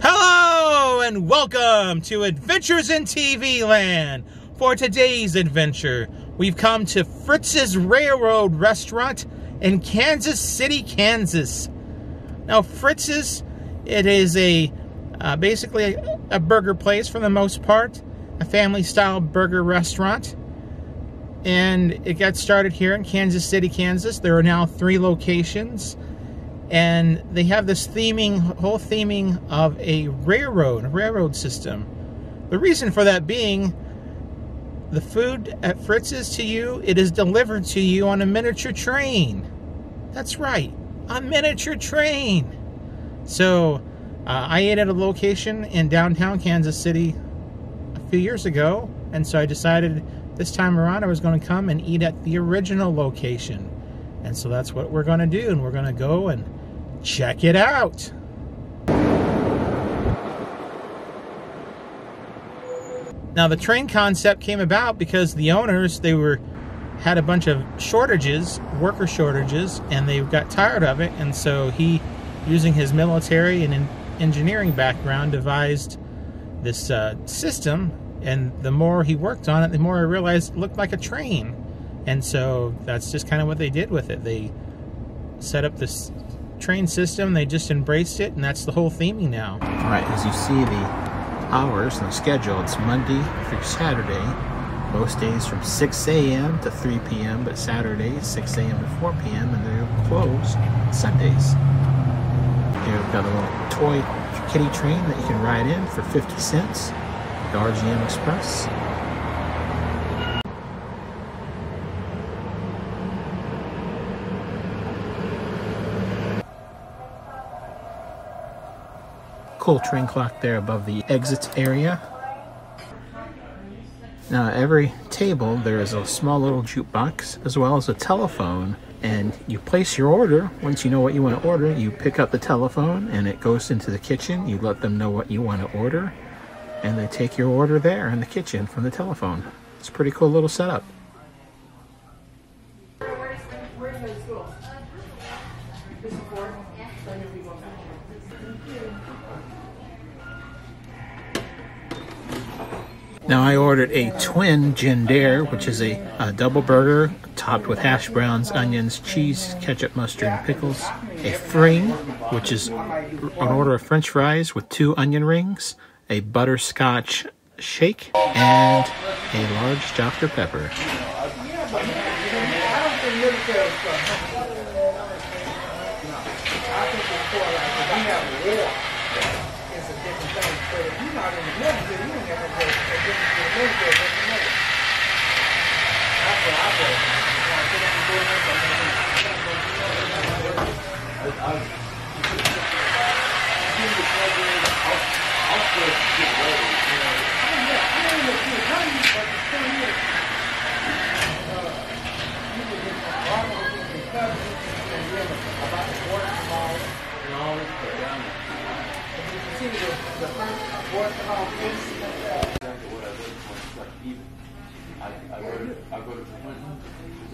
Hello and welcome to Adventures in TV Land. For today's adventure, we've come to Fritz's Railroad Restaurant in Kansas City, Kansas. Now, Fritz's, it is a uh, basically a, a burger place for the most part, a family-style burger restaurant, and it got started here in Kansas City, Kansas. There are now three locations and they have this theming, whole theming of a railroad, a railroad system. The reason for that being, the food at Fritz's to you, it is delivered to you on a miniature train. That's right, a miniature train. So, uh, I ate at a location in downtown Kansas City a few years ago, and so I decided this time around I was going to come and eat at the original location. And so that's what we're going to do, and we're going to go and check it out. Now the train concept came about because the owners they were had a bunch of shortages, worker shortages, and they got tired of it, and so he, using his military and engineering background, devised this uh, system. And the more he worked on it, the more I realized it looked like a train. And so that's just kind of what they did with it. They set up this train system. They just embraced it, and that's the whole theming now. All right, as you see the hours and the schedule, it's Monday through Saturday. Most days from 6 a.m. to 3 p.m., but Saturdays 6 a.m. to 4 p.m. and they're closed Sundays. We've got a little toy kiddie train that you can ride in for 50 cents. The RGM Express. Cool train clock there above the exits area. Now every table there is a small little jukebox as well as a telephone and you place your order. Once you know what you want to order, you pick up the telephone and it goes into the kitchen. You let them know what you want to order and they take your order there in the kitchen from the telephone. It's a pretty cool little setup. Now I ordered a twin Gender, which is a, a, double burger topped with hash browns, onions, cheese, ketchup, mustard, and pickles. A fring, which is an order of french fries with two onion rings, a butterscotch shake, and a large Dr. Pepper.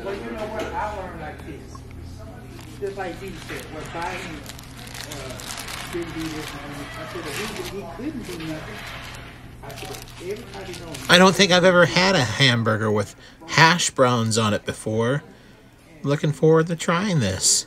Well, you know what? I learned like this. Just like Dee said, what Biden uh, didn't do this and I said, he, he couldn't do nothing. I said, everybody knows. I don't think I've ever had a hamburger with hash browns on it before. Looking forward to trying this.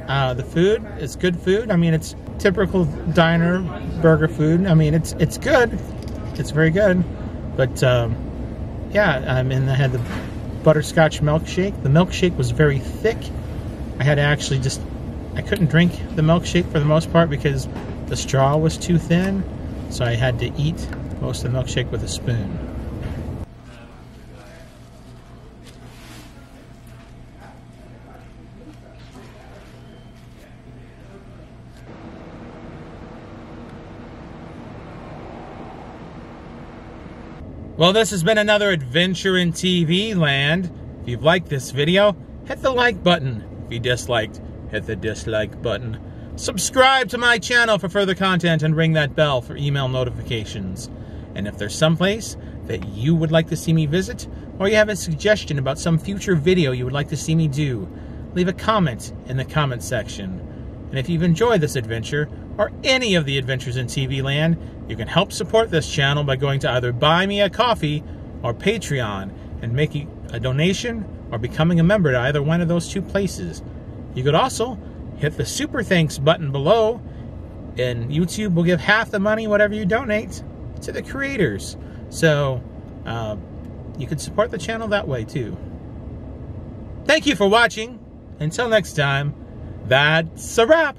Uh, the food is good food. I mean, it's typical diner burger food. I mean, it's it's good. It's very good. But um, yeah, I mean, I had the butterscotch milkshake. The milkshake was very thick. I had to actually just, I couldn't drink the milkshake for the most part because the straw was too thin. So I had to eat most of the milkshake with a spoon. Well, this has been another adventure in TV land. If you've liked this video, hit the like button. If you disliked, hit the dislike button. Subscribe to my channel for further content and ring that bell for email notifications. And if there's someplace that you would like to see me visit, or you have a suggestion about some future video you would like to see me do, leave a comment in the comment section. And if you've enjoyed this adventure, or any of the adventures in TV land, you can help support this channel by going to either Buy Me a Coffee or Patreon and making a donation or becoming a member to either one of those two places. You could also hit the super thanks button below and YouTube will give half the money, whatever you donate, to the creators. So uh, you can support the channel that way too. Thank you for watching. Until next time, that's a wrap.